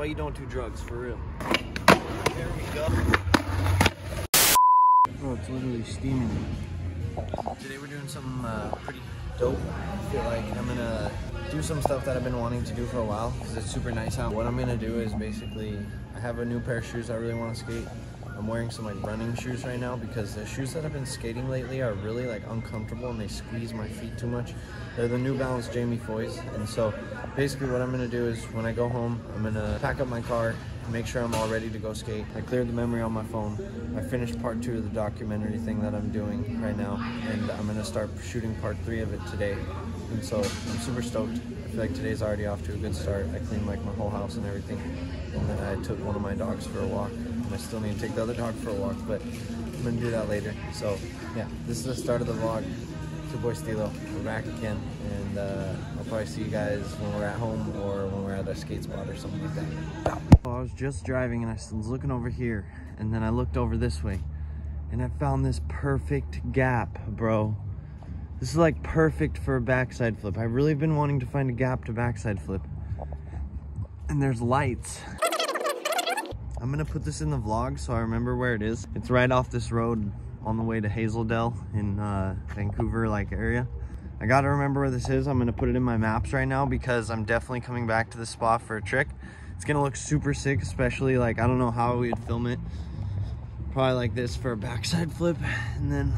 why you don't do drugs, for real. There we go. Oh, it's literally steaming. Today we're doing something uh, pretty dope. I feel like I'm gonna do some stuff that I've been wanting to do for a while because it's super nice out. What I'm gonna do is basically, I have a new pair of shoes I really want to skate. I'm wearing some like running shoes right now because the shoes that I've been skating lately are really like uncomfortable and they squeeze my feet too much. They're the New Balance Jamie Foys. And so basically what I'm gonna do is when I go home, I'm gonna pack up my car, make sure I'm all ready to go skate. I cleared the memory on my phone. I finished part two of the documentary thing that I'm doing right now. And I'm gonna start shooting part three of it today. And so I'm super stoked. I feel like today's already off to a good start. I cleaned like my whole house and everything. And then I took one of my dogs for a walk. And I still need to take the other dog for a walk, but I'm gonna do that later. So yeah, this is the start of the vlog. It's your boy Steelo. We're back again. And uh, I'll probably see you guys when we're at home or when we're at a skate spot or something like that. Well, I was just driving and I was looking over here and then I looked over this way and I found this perfect gap, bro. This is like perfect for a backside flip. I've really been wanting to find a gap to backside flip. And there's lights. I'm gonna put this in the vlog so I remember where it is. It's right off this road on the way to Hazel Dell in uh, Vancouver like area. I gotta remember where this is. I'm gonna put it in my maps right now because I'm definitely coming back to this spot for a trick. It's gonna look super sick, especially like, I don't know how we'd film it. Probably like this for a backside flip. And then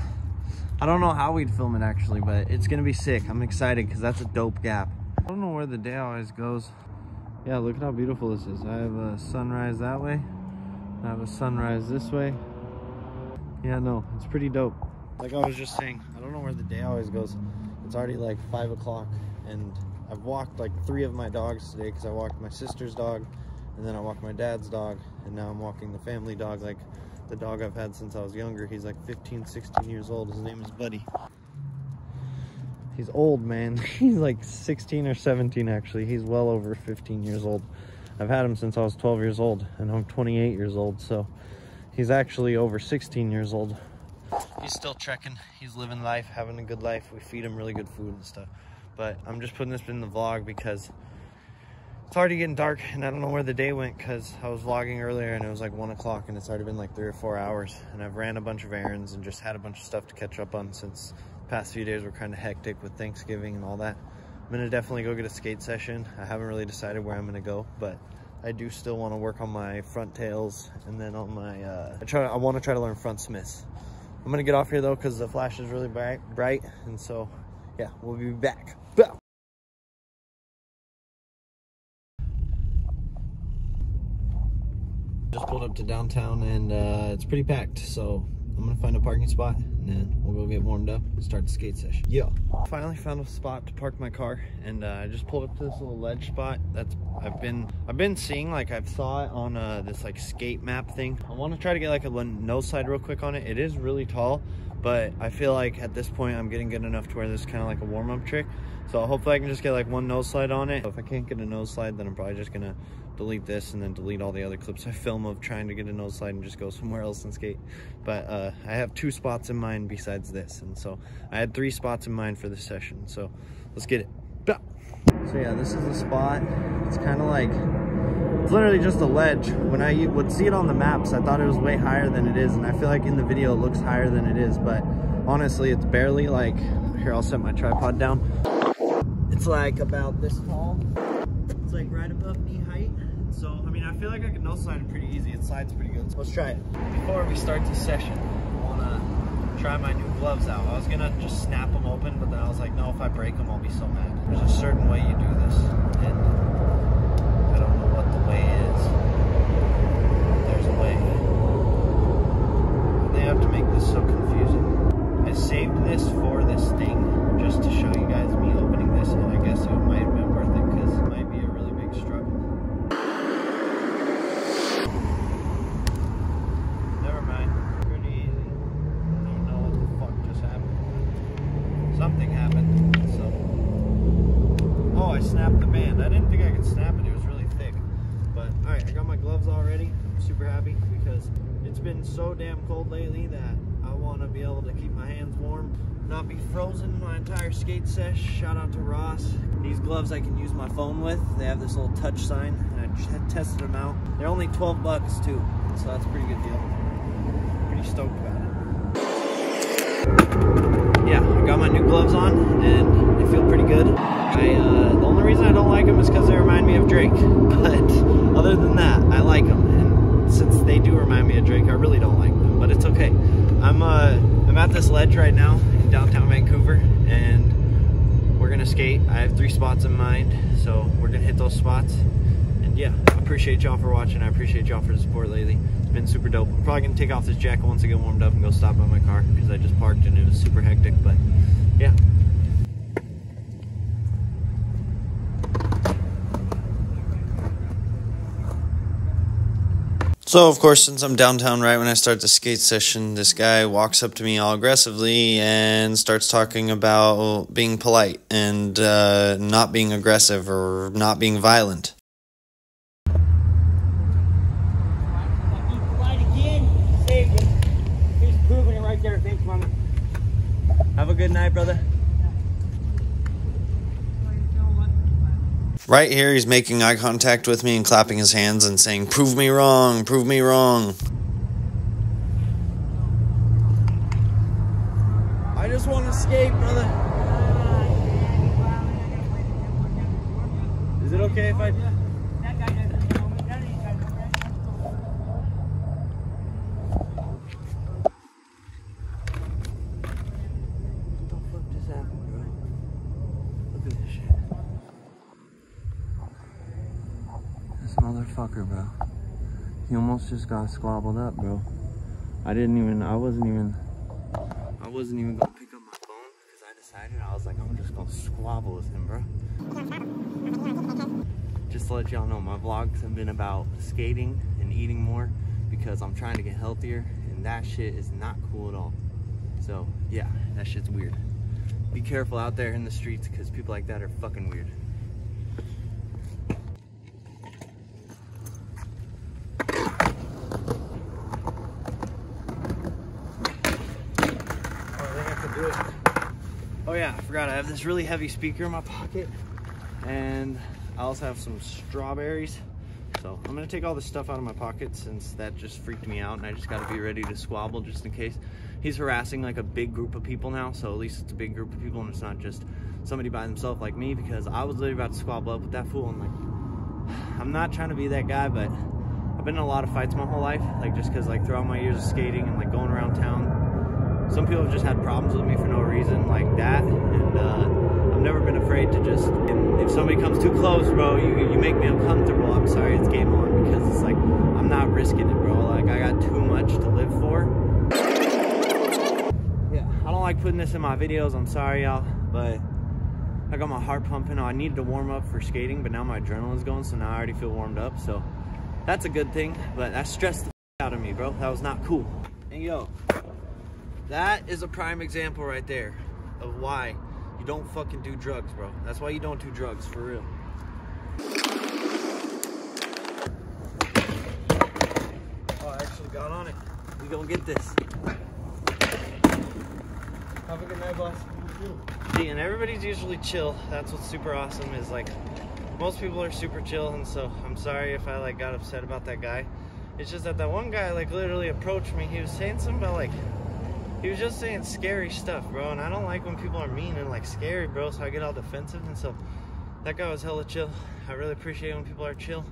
I don't know how we'd film it actually, but it's gonna be sick. I'm excited because that's a dope gap. I don't know where the day always goes. Yeah, look at how beautiful this is. I have a sunrise that way. I have a sunrise this way. Yeah, no, it's pretty dope. Like I was just saying, I don't know where the day always goes. It's already like five o'clock and I've walked like three of my dogs today because I walked my sister's dog and then I walked my dad's dog and now I'm walking the family dog like the dog I've had since I was younger. He's like 15, 16 years old. His name is Buddy. He's old, man. He's like 16 or 17 actually. He's well over 15 years old. I've had him since I was 12 years old and I'm 28 years old. So he's actually over 16 years old. He's still trekking. He's living life, having a good life. We feed him really good food and stuff. But I'm just putting this in the vlog because it's already getting dark and I don't know where the day went because I was vlogging earlier and it was like one o'clock and it's already been like three or four hours and I've ran a bunch of errands and just had a bunch of stuff to catch up on since the past few days were kind of hectic with Thanksgiving and all that. I'm gonna definitely go get a skate session. I haven't really decided where I'm gonna go, but I do still want to work on my front tails and then on my, uh, I try, I want to try to learn front smiths. I'm gonna get off here though because the flash is really bright, bright, and so yeah, we'll be back. Just pulled up to downtown and uh, it's pretty packed, so I'm gonna find a parking spot and then we'll go get warmed up and start the skate session. Yeah. Finally found a spot to park my car and uh, I just pulled up to this little ledge spot that's I've been I've been seeing like I've saw it on uh, this like skate map thing. I want to try to get like a nose slide real quick on it. It is really tall, but I feel like at this point I'm getting good enough to where this is kind of like a warm up trick. So hopefully I can just get like one nose slide on it. If I can't get a nose slide, then I'm probably just gonna delete this and then delete all the other clips I film of trying to get a nose slide and just go somewhere else and skate. But uh, I have two spots in mind besides this. And so I had three spots in mind for this session. So let's get it. Bah! So yeah, this is the spot. It's kind of like, it's literally just a ledge. When I would see it on the maps, I thought it was way higher than it is. And I feel like in the video it looks higher than it is. But honestly, it's barely like, here, I'll set my tripod down. It's like about this tall. It's like right above knee height. So, I mean, I feel like I can nose slide it pretty easy. It slides pretty good. Let's try it. Before we start the session, I wanna try my new gloves out. I was gonna just snap them open, but then I was like, no, if I break them, I'll be so mad. There's a certain way you do this, and I don't know what the way is. There's a way. They have to make this so confusing. I saved this for this thing, just to show you guys me opening this, and I guess it might have been worth it, because it might be a really big struggle. Never mind. Pretty easy. I don't even know what the fuck just happened. Something happened. So. Oh, I snapped the band. I didn't think I could snap it. It was really thick. But alright, I got my gloves already. I'm super happy because it's been so damn cold lately that I want want to be able to keep my hands warm, not be frozen my entire skate sesh. Shout out to Ross. These gloves I can use my phone with. They have this little touch sign, and I tested them out. They're only 12 bucks too, so that's a pretty good deal. Pretty stoked about it. Yeah, I got my new gloves on, and they feel pretty good. I, uh, the only reason I don't like them is because they remind me of Drake. But other than that, I like them. And since they do remind me of Drake, I really don't like them. But it's okay. I'm uh, I'm at this ledge right now in downtown Vancouver, and we're gonna skate. I have three spots in mind, so we're gonna hit those spots. And yeah, I appreciate y'all for watching. I appreciate y'all for the support lately. It's been super dope. I'm probably gonna take off this jacket once I get warmed up and go stop by my car because I just parked and it was super hectic. But yeah, So, of course, since I'm downtown right when I start the skate session, this guy walks up to me all aggressively and starts talking about being polite and uh, not being aggressive or not being violent. Have a good night, brother. Right here, he's making eye contact with me and clapping his hands and saying, Prove me wrong, prove me wrong. I just want to escape, brother. Is it okay if I. motherfucker, bro. He almost just got squabbled up, bro. I didn't even, I wasn't even, I wasn't even gonna pick up my phone because I decided, I was like, I'm just gonna squabble with him, bro. Just to let y'all know, my vlogs have been about skating and eating more because I'm trying to get healthier and that shit is not cool at all. So, yeah, that shit's weird. Be careful out there in the streets because people like that are fucking weird. Oh yeah, I forgot I have this really heavy speaker in my pocket and I also have some strawberries. So I'm gonna take all this stuff out of my pocket since that just freaked me out and I just gotta be ready to squabble just in case. He's harassing like a big group of people now, so at least it's a big group of people and it's not just somebody by themselves like me because I was literally about to squabble up with that fool and like, I'm not trying to be that guy, but I've been in a lot of fights my whole life, like just cause like throughout my years of skating and like going around town, some people have just had problems with me for no reason like that uh, I've never been afraid to just if somebody comes too close bro you, you make me uncomfortable. I'm sorry it's game on because it's like I'm not risking it bro. Like I got too much to live for. Yeah I don't like putting this in my videos. I'm sorry y'all but I got my heart pumping. I needed to warm up for skating but now my adrenaline's going so now I already feel warmed up. So that's a good thing but that stressed the out of me bro. That was not cool. And yo that is a prime example right there of why you don't fucking do drugs, bro. That's why you don't do drugs, for real. Oh, I actually got on it. We gonna get this. Have a good night, boss. See, and everybody's usually chill. That's what's super awesome is like, most people are super chill, and so I'm sorry if I like got upset about that guy. It's just that that one guy like literally approached me. He was saying something about like he was just saying scary stuff, bro. And I don't like when people are mean and like scary, bro. So I get all defensive. And so that guy was hella chill. I really appreciate when people are chill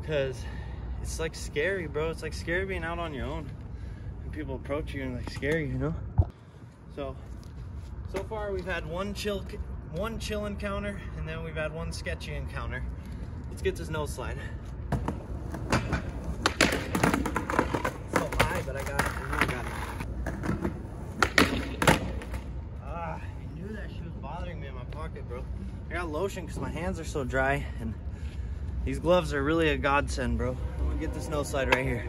because it's like scary, bro. It's like scary being out on your own and people approach you and like scary, you know? So, so far we've had one chill, one chill encounter and then we've had one sketchy encounter. Let's get this nose slide. So high, but I got it. I got it. Pocket, bro. I got lotion because my hands are so dry, and these gloves are really a godsend, bro. I'm gonna get this nose slide right here.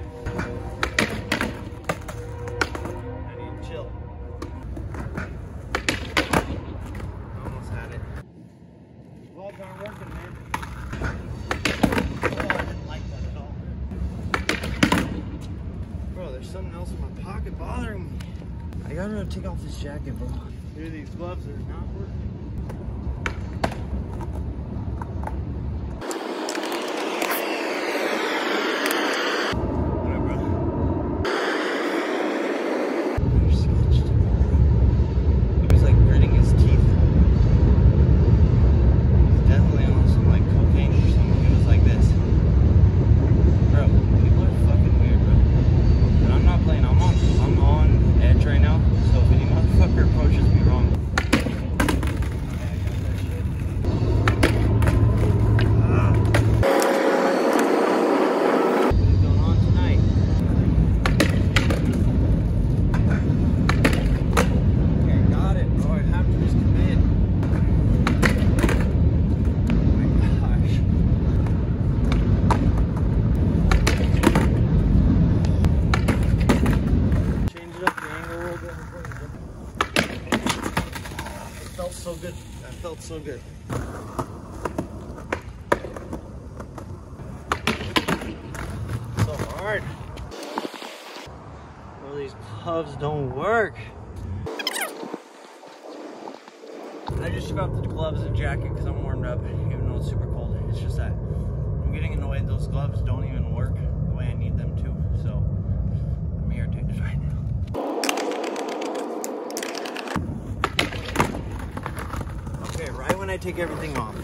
Take everything off.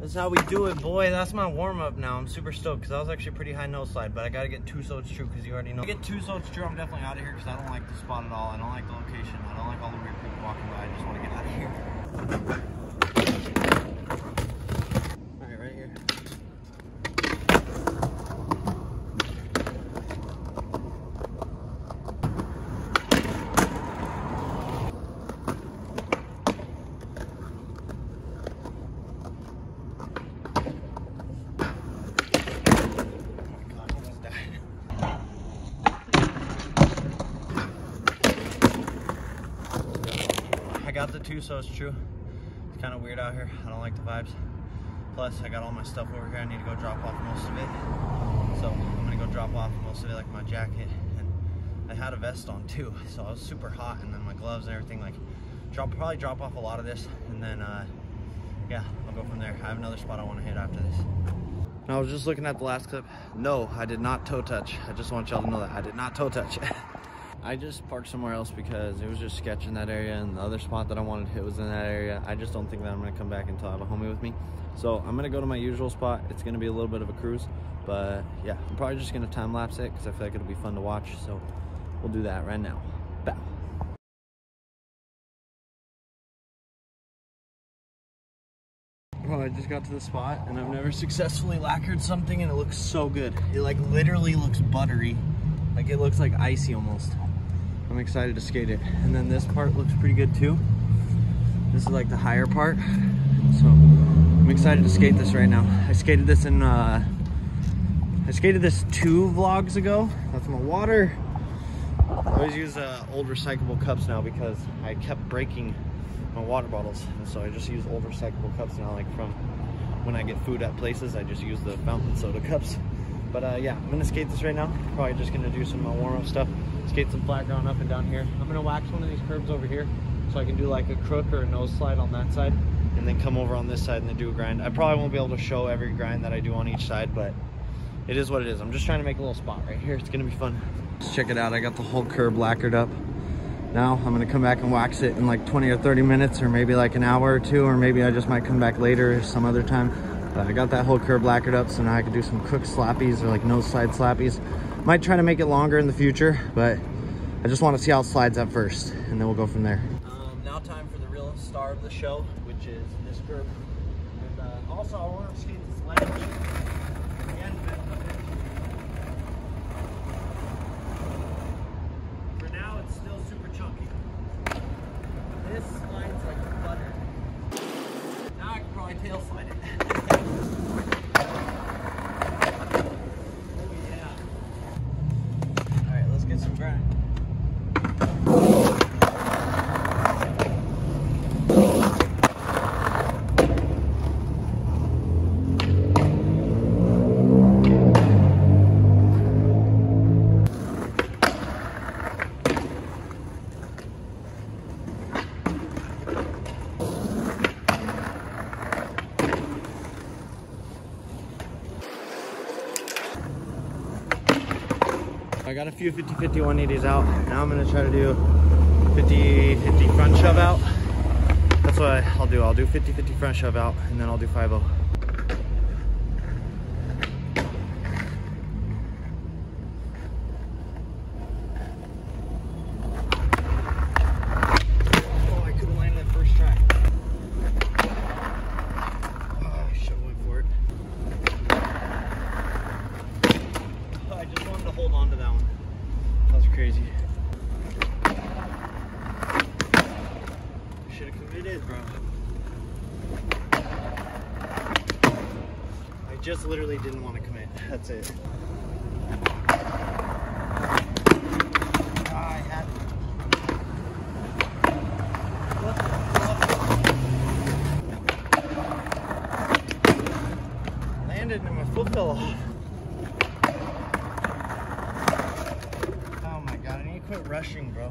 That's how we do it, boy. That's my warm up now. I'm super stoked because I was actually pretty high nose slide, but I gotta get two so it's true because you already know. If I get two so it's true, I'm definitely out of here because I don't like the spot at all. I don't like the location. I don't like all the weird people walking by. I just want to get out of here. All right, right here. Oh my god, I almost died. Two, so it's true. It's kind of weird out here. I don't like the vibes. Plus, I got all my stuff over here. I need to go drop off most of it. So I'm gonna go drop off most of it, like my jacket. And I had a vest on too, so I was super hot. And then my gloves and everything. Like, drop probably drop off a lot of this, and then uh, yeah, I'll go from there. I have another spot I want to hit after this. I was just looking at the last clip. No, I did not toe touch. I just want y'all to know that I did not toe touch. I just parked somewhere else because it was just sketch in that area and the other spot that I wanted to hit was in that area. I just don't think that I'm gonna come back until I have a homie with me. So I'm gonna go to my usual spot. It's gonna be a little bit of a cruise, but yeah, I'm probably just gonna time lapse it because I feel like it'll be fun to watch. So we'll do that right now. Bow. Well, I just got to the spot and I've never successfully lacquered something and it looks so good. It like literally looks buttery. Like it looks like icy almost. I'm excited to skate it. And then this part looks pretty good too. This is like the higher part. So I'm excited to skate this right now. I skated this in, uh, I skated this two vlogs ago. That's my water. I always use uh, old recyclable cups now because I kept breaking my water bottles. And so I just use old recyclable cups now, like from when I get food at places, I just use the fountain soda cups. But uh, yeah, I'm gonna skate this right now. Probably just gonna do some uh, warm up stuff. Skate some flat ground up and down here. I'm gonna wax one of these curbs over here so I can do like a crook or a nose slide on that side and then come over on this side and then do a grind. I probably won't be able to show every grind that I do on each side, but it is what it is. I'm just trying to make a little spot right here. It's gonna be fun. Let's check it out. I got the whole curb lacquered up. Now I'm gonna come back and wax it in like 20 or 30 minutes or maybe like an hour or two, or maybe I just might come back later some other time. I got that whole curb lacquered up, so now I can do some crook slappies or like nose slide slappies. Might try to make it longer in the future, but I just want to see how it slides at first, and then we'll go from there. Um, now time for the real star of the show, which is this curb. And uh, also, I want to skate this ledge. Again, For now, it's still super chunky. This slides like butter. Now I can probably tail slide it. I got a few 50 50 180s out. Now I'm gonna try to do 50 50 front shove out. That's what I'll do. I'll do 50 50 front shove out and then I'll do 5 0. landed and my foot fell off. Oh my god, I need to quit rushing, bro.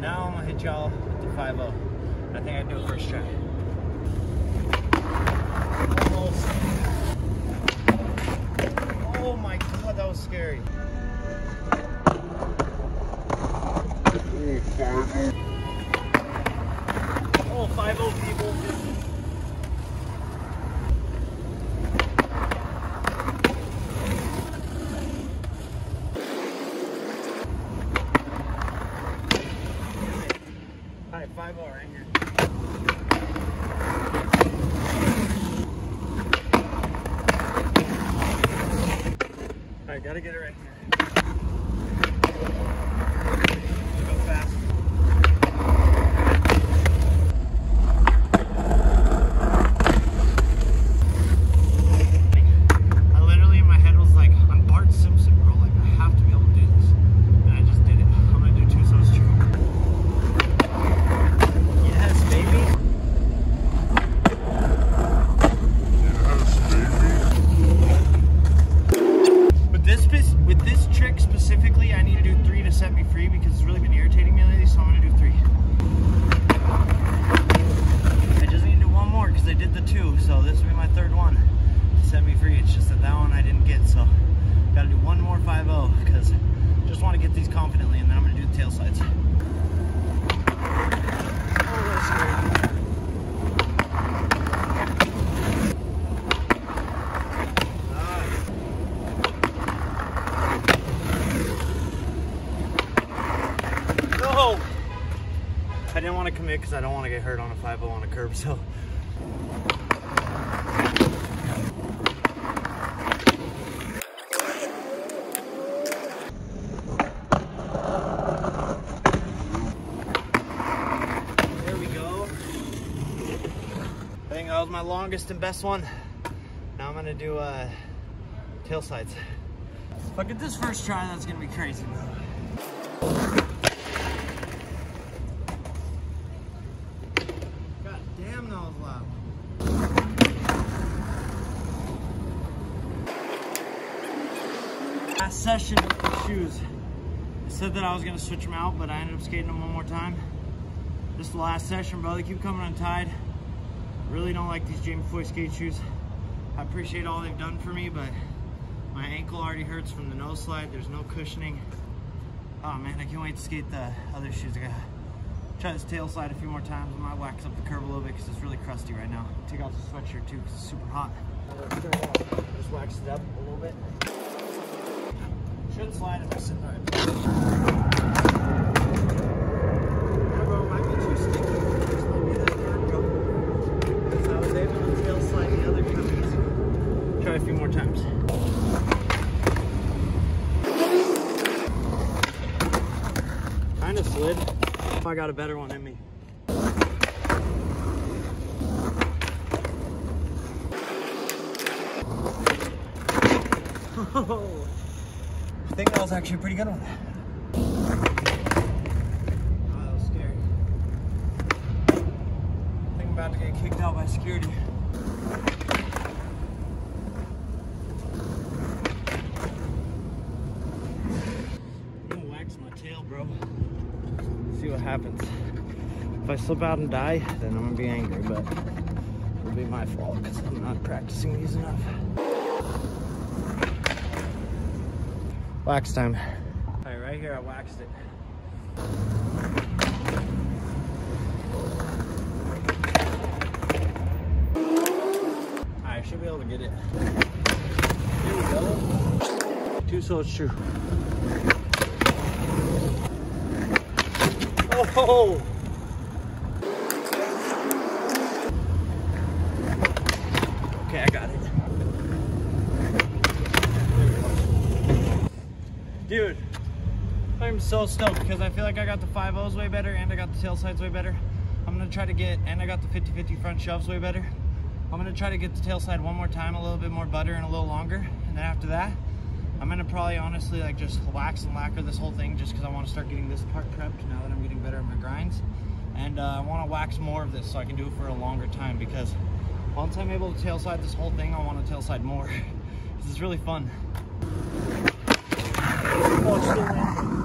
Now I'm gonna hit y'all with the 5-0. I think I do it first try. Almost. Oh my god, that was scary. Oh, 5.0. want to commit because I don't want to get hurt on a 5 on a curb, so. There we go. I think that was my longest and best one. Now I'm gonna do uh, tail slides. Look I this first try, that's gonna be crazy, bro. Last session with the shoes. I said that I was gonna switch them out, but I ended up skating them one more time. This is the last session, bro. They keep coming untied. Really don't like these Jamie Foy skate shoes. I appreciate all they've done for me, but my ankle already hurts from the nose slide. There's no cushioning. Oh man, I can't wait to skate the other shoes. I gotta try this tail slide a few more times. I might wax up the curb a little bit because it's really crusty right now. Take off the sweatshirt too because it's super hot. Just wax it up a little bit. Should slide if I sit right. Yeah, bro, it might be too sticky. Just might be that curb, bro. Because I was able to tail slide the other time easy. Try a few more times. Kind of slid. I got a better one in me. I think that was actually a pretty good one. Oh, that was scary. I think I'm about to get kicked out by security. I'm gonna wax my tail, bro. See what happens. If I slip out and die, then I'm gonna be angry, but it'll be my fault because I'm not practicing these enough. Wax time. All right, right here I waxed it. Right, should be able to get it. Here we go. Two so it's true. Oh! Okay, I got it. Dude, I'm so stoked because I feel like I got the 5 O's way better and I got the tail slides way better. I'm gonna try to get, and I got the 50-50 front shoves way better. I'm gonna try to get the tail slide one more time, a little bit more butter and a little longer. And then after that, I'm gonna probably honestly like just wax and lacquer this whole thing just because I want to start getting this part prepped now that I'm getting better at my grinds. And uh, I want to wax more of this so I can do it for a longer time because once I'm able to tail slide this whole thing, I want to tail slide more. this is really fun. Oh, it's still in.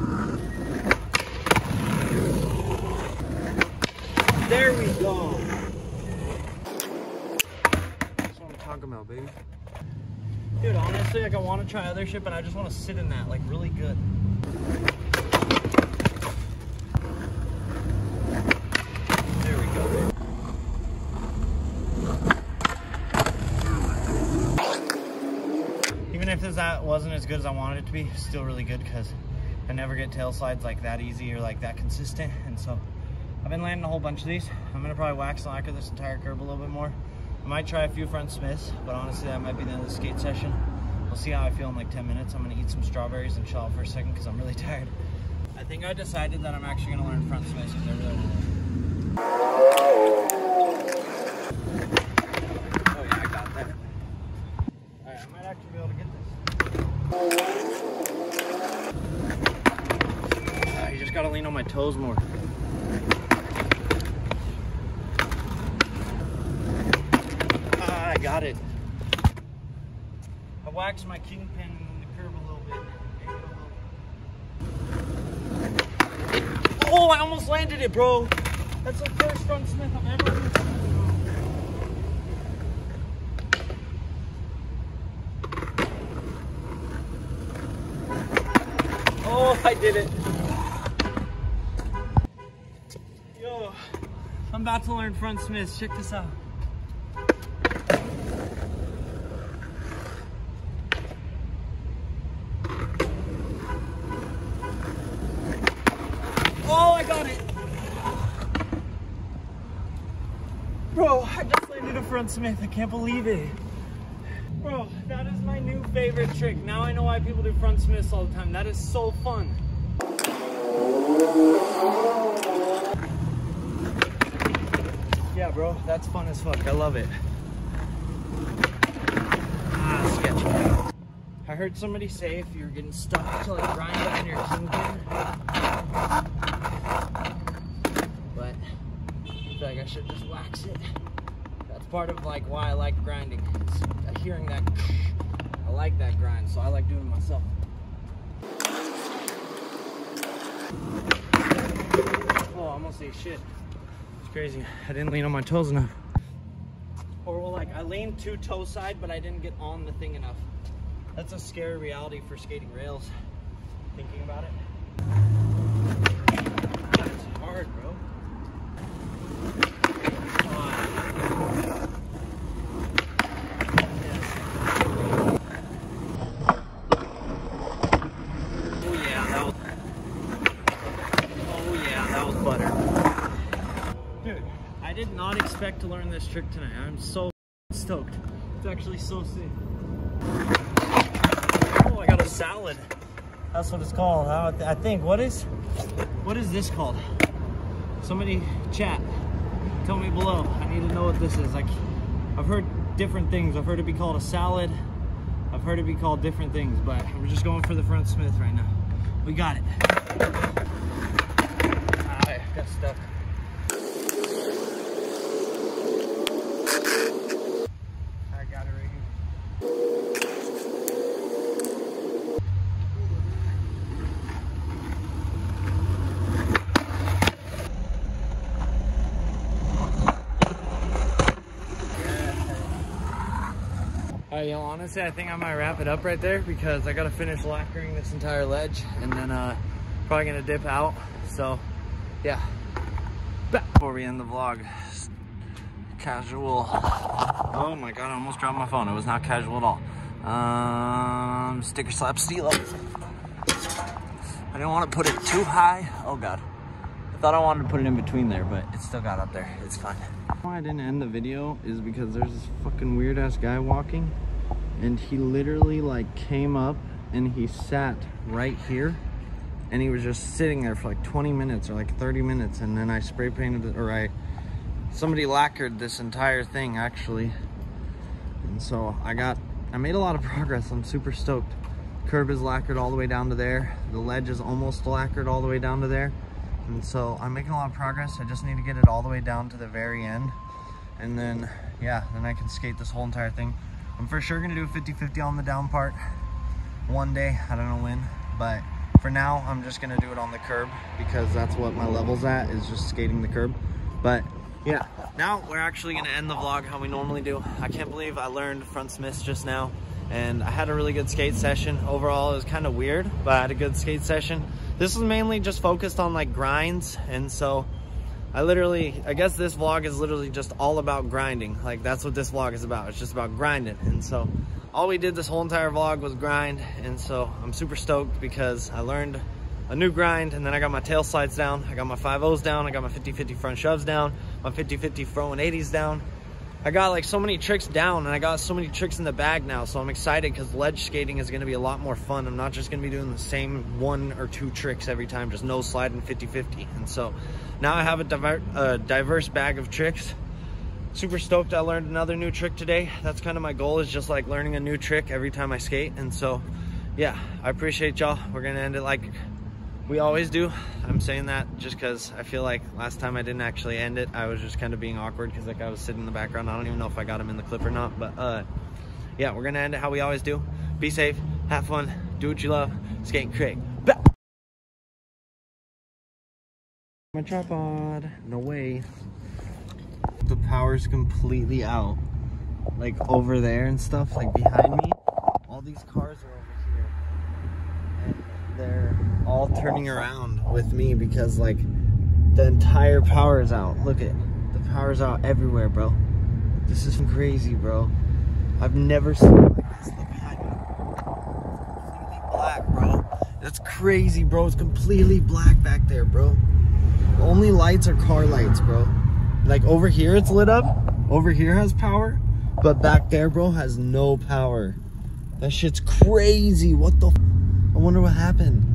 There we go. That's what I'm talking about, baby. Dude, honestly, like I want to try other shit, but I just want to sit in that like really good. There we go. Even if this that wasn't as good as I wanted it to be, still really good because I never get tail slides like that easy or like that consistent. And so I've been landing a whole bunch of these. I'm gonna probably wax and lacquer this entire curb a little bit more. I might try a few front smiths, but honestly, that might be the end of the skate session. We'll see how I feel in like 10 minutes. I'm gonna eat some strawberries and chill out for a second because I'm really tired. I think I decided that I'm actually gonna learn front smiths because I really want to. Oh yeah, I got that. Alright, I might actually be able to get this. Ah, you just gotta lean on my toes more. Ah, I got it. I waxed my kingpin in the curb a little bit. Oh, I almost landed it, bro. That's the first front smith I've ever used. Oh, I did it. Yo, I'm about to learn front smiths. Check this out. Smith. I can't believe it. Bro, that is my new favorite trick. Now I know why people do front smiths all the time. That is so fun. Yeah, bro, that's fun as fuck. I love it. Ah, sketchy. I heard somebody say if you're getting stuck to like grind down your kingpin. But I feel like I should just wax it. Part of like why I like grinding. Is hearing that I like that grind, so I like doing it myself. Oh, I almost ate shit. It's crazy. I didn't lean on my toes enough. Or well, like I leaned too toe side, but I didn't get on the thing enough. That's a scary reality for skating rails. Thinking about it. It's hard, bro. Come on. Yes. Oh yeah, that was. Oh yeah, that was butter. Dude, I did not expect to learn this trick tonight. I'm so stoked. It's actually so sick. Oh, I got a salad. That's what it's called. I think. What is, what is this called? Somebody chat. Tell me below. I need to know what this is. Like, I've heard different things. I've heard it be called a salad. I've heard it be called different things, but we're just going for the front smith right now. We got it. I got stuck. I got it right here. All right, y'all, honestly, I think I might wrap it up right there because I gotta finish lacquering this entire ledge and then uh, probably gonna dip out. So, yeah. Before we end the vlog, casual. Oh my God, I almost dropped my phone. It was not casual at all. Um, sticker slap steel. I didn't want to put it too high. Oh God. I thought I wanted to put it in between there, but it still got up there. It's fine. Why I didn't end the video is because there's this fucking weird ass guy walking and he literally like came up and he sat right here. And he was just sitting there for like 20 minutes or like 30 minutes. And then I spray painted it or I somebody lacquered this entire thing actually. And so I got I made a lot of progress. I'm super stoked. Curb is lacquered all the way down to there. The ledge is almost lacquered all the way down to there. And so I'm making a lot of progress. I just need to get it all the way down to the very end. And then, yeah, then I can skate this whole entire thing. I'm for sure gonna do a 50-50 on the down part one day. I don't know when, but for now, I'm just gonna do it on the curb because that's what my level's at, is just skating the curb. But yeah, now we're actually gonna end the vlog how we normally do. I can't believe I learned front smiths just now and I had a really good skate session. Overall, it was kind of weird, but I had a good skate session. This was mainly just focused on like grinds, and so I literally, I guess this vlog is literally just all about grinding. Like that's what this vlog is about. It's just about grinding. And so all we did this whole entire vlog was grind. And so I'm super stoked because I learned a new grind and then I got my tail slides down. I got my 5-0s down. I got my 50-50 front shoves down. My 50-50 front 180s down. I got like so many tricks down and I got so many tricks in the bag now. So I'm excited because ledge skating is going to be a lot more fun. I'm not just going to be doing the same one or two tricks every time, just no sliding 50-50. And so now I have a, diver a diverse bag of tricks. Super stoked I learned another new trick today. That's kind of my goal is just like learning a new trick every time I skate. And so, yeah, I appreciate y'all. We're going to end it like we always do. I'm saying that just because I feel like last time I didn't actually end it. I was just kind of being awkward because like I was sitting in the background. I don't even know if I got him in the clip or not. But uh, yeah, we're going to end it how we always do. Be safe, have fun, do what you love, skate and. Bah! My tripod, no way. The power's completely out. Like over there and stuff, like behind me. All these cars are over here. They're all turning around with me because like the entire power is out. Look at the power's out everywhere, bro. This is crazy, bro. I've never seen it like this. Look behind me. Completely black, bro. That's crazy, bro. It's completely black back there, bro. The only lights are car lights, bro. Like over here it's lit up. Over here has power. But back there, bro, has no power. That shit's crazy. What the I wonder what happened.